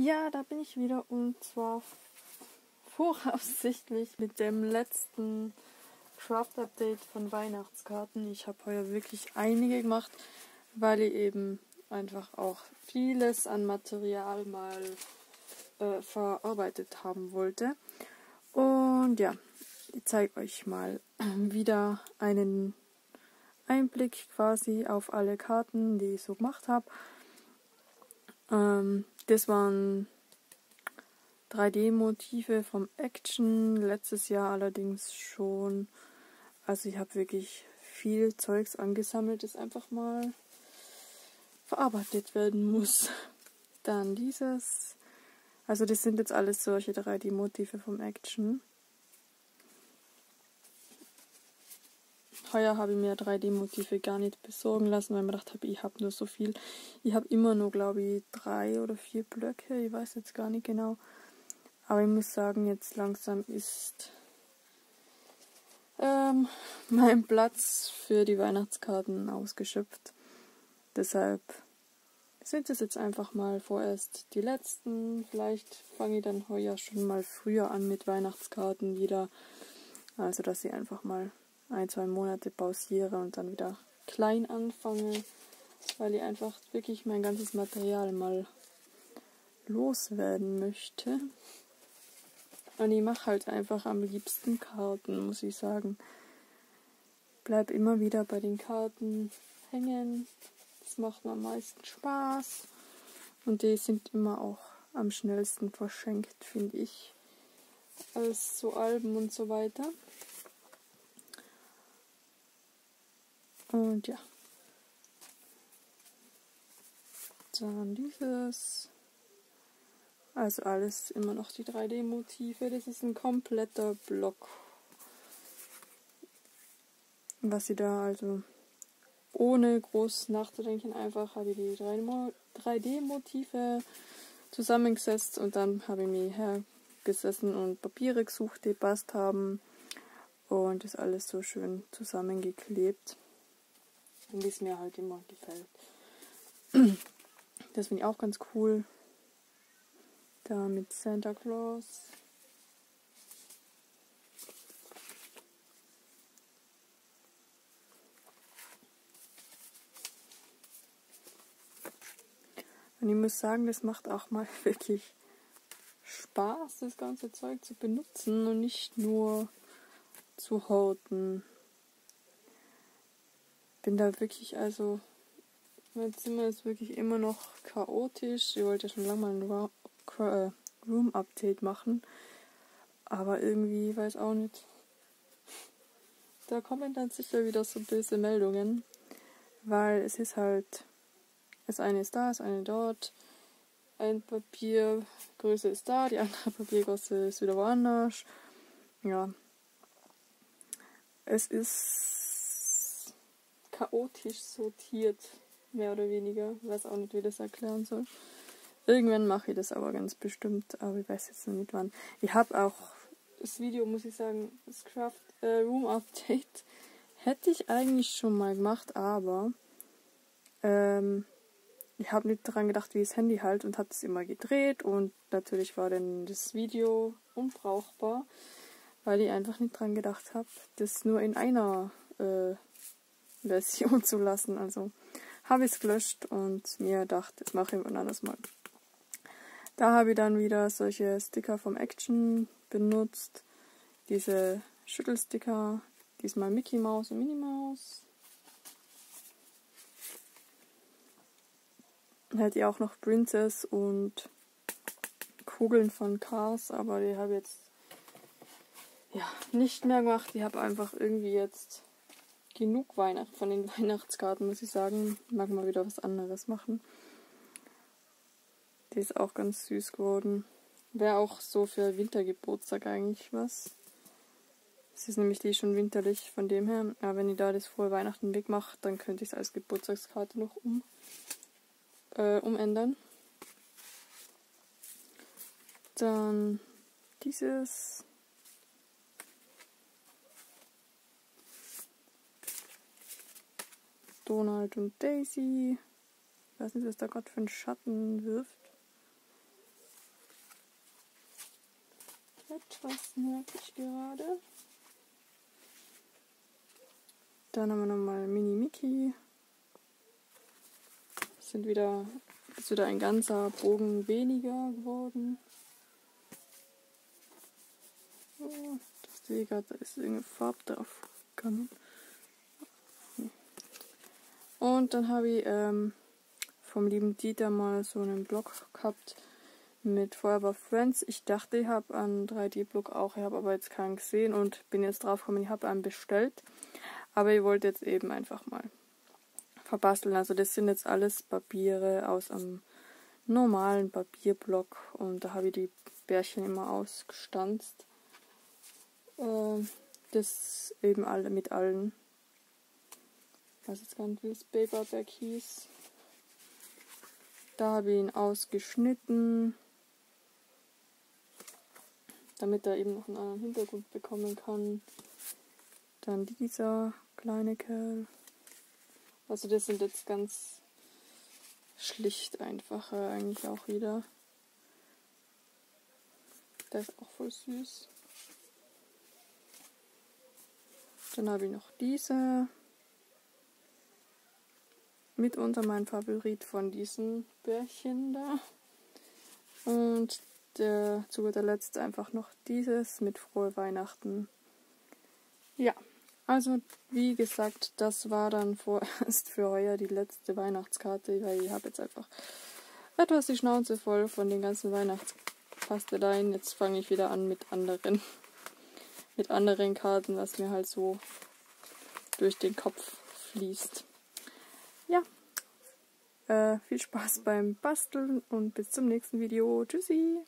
Ja, da bin ich wieder und zwar voraussichtlich mit dem letzten Craft-Update von Weihnachtskarten. Ich habe heuer wirklich einige gemacht, weil ich eben einfach auch vieles an Material mal äh, verarbeitet haben wollte. Und ja, ich zeige euch mal wieder einen Einblick quasi auf alle Karten, die ich so gemacht habe. Ähm, das waren 3D-Motive vom Action, letztes Jahr allerdings schon. Also ich habe wirklich viel Zeugs angesammelt, das einfach mal verarbeitet werden muss. Dann dieses. Also das sind jetzt alles solche 3D-Motive vom Action. Heuer habe ich mir 3D-Motive gar nicht besorgen lassen, weil ich mir gedacht habe, ich habe nur so viel. Ich habe immer nur, glaube ich, drei oder vier Blöcke. Ich weiß jetzt gar nicht genau. Aber ich muss sagen, jetzt langsam ist ähm, mein Platz für die Weihnachtskarten ausgeschöpft. Deshalb sind es jetzt einfach mal vorerst die letzten. Vielleicht fange ich dann heuer schon mal früher an mit Weihnachtskarten wieder. Also, dass ich einfach mal ein, zwei Monate pausiere und dann wieder klein anfange, weil ich einfach wirklich mein ganzes Material mal loswerden möchte. Und ich mache halt einfach am liebsten Karten, muss ich sagen. Bleib immer wieder bei den Karten hängen. Das macht mir am meisten Spaß. Und die sind immer auch am schnellsten verschenkt, finde ich. Als so Alben und so weiter. Und ja. Dann dieses. Also alles immer noch die 3D-Motive. Das ist ein kompletter Block. Was sie da also ohne groß nachzudenken einfach habe ich die 3D-Motive zusammengesetzt und dann habe ich mich hergesessen und Papiere gesucht, die passt haben und das alles so schön zusammengeklebt wie es mir halt immer gefällt. Das finde ich auch ganz cool. Da mit Santa Claus. Und ich muss sagen, das macht auch mal wirklich Spaß, das ganze Zeug zu benutzen und nicht nur zu horten bin da wirklich, also mein Zimmer ist wirklich immer noch chaotisch. Ich wollte schon lange mal ein äh, Room-Update machen, aber irgendwie weiß auch nicht. Da kommen dann sicher wieder so böse Meldungen, weil es ist halt, das eine ist da, das eine dort. Ein Papiergröße ist da, die andere Papiergröße ist wieder woanders. Ja. Es ist chaotisch sortiert, mehr oder weniger. Ich weiß auch nicht, wie das erklären soll. Irgendwann mache ich das aber ganz bestimmt, aber ich weiß jetzt noch nicht wann. Ich habe auch das Video, muss ich sagen, das Craft äh, Room Update hätte ich eigentlich schon mal gemacht, aber ähm, ich habe nicht daran gedacht, wie das Handy halt und habe es immer gedreht und natürlich war dann das Video unbrauchbar, weil ich einfach nicht daran gedacht habe, das nur in einer äh, Version zu lassen. Also habe ich es gelöscht und mir gedacht, das mache ich ein anderes Mal. Da habe ich dann wieder solche Sticker vom Action benutzt. Diese Schüttelsticker, diesmal Mickey Mouse und Minnie Mouse. Dann hätte ich auch noch Princess und Kugeln von Cars, aber die habe ich jetzt ja nicht mehr gemacht. Ich habe einfach irgendwie jetzt genug Weihnacht von den Weihnachtskarten, muss ich sagen. Mag mal wieder was anderes machen. Die ist auch ganz süß geworden. Wäre auch so für Wintergeburtstag eigentlich was. Es ist nämlich die schon winterlich von dem her. Aber wenn ich da das frohe Weihnachten wegmache, dann könnte ich es als Geburtstagskarte noch um, äh, umändern. Dann dieses Donald und Daisy. Ich weiß nicht, was da gerade für einen Schatten wirft. Was merke ich gerade? Dann haben wir nochmal Mini Mickey. Sind wieder, ist wieder ein ganzer Bogen weniger geworden. Oh, das sehe gerade, da ist irgendeine Farbe drauf gekommen. Und dann habe ich ähm, vom lieben Dieter mal so einen Blog gehabt mit Forever Friends. Ich dachte, ich habe einen 3D-Blog auch, ich habe aber jetzt keinen gesehen und bin jetzt drauf gekommen, ich habe einen bestellt. Aber ich wollte jetzt eben einfach mal verbasteln. Also das sind jetzt alles Papiere aus einem normalen Papierblock und da habe ich die Bärchen immer ausgestanzt. Äh, das eben alle mit allen. Ich weiß jetzt gar nicht, wie das Paperback hieß. Da habe ich ihn ausgeschnitten, damit er eben noch einen anderen Hintergrund bekommen kann. Dann dieser kleine Kerl. Also das sind jetzt ganz schlicht einfache eigentlich auch wieder. Der ist auch voll süß. Dann habe ich noch diese. Mitunter mein Favorit von diesen Bärchen da. Und der, zu guter Letzt einfach noch dieses mit Frohe Weihnachten. Ja, also wie gesagt, das war dann vorerst für heuer die letzte Weihnachtskarte, weil ich habe jetzt einfach etwas die Schnauze voll von den ganzen Weihnachtspasteleien. Jetzt fange ich wieder an mit anderen, mit anderen Karten, was mir halt so durch den Kopf fließt. Äh, viel Spaß beim Basteln und bis zum nächsten Video. Tschüssi!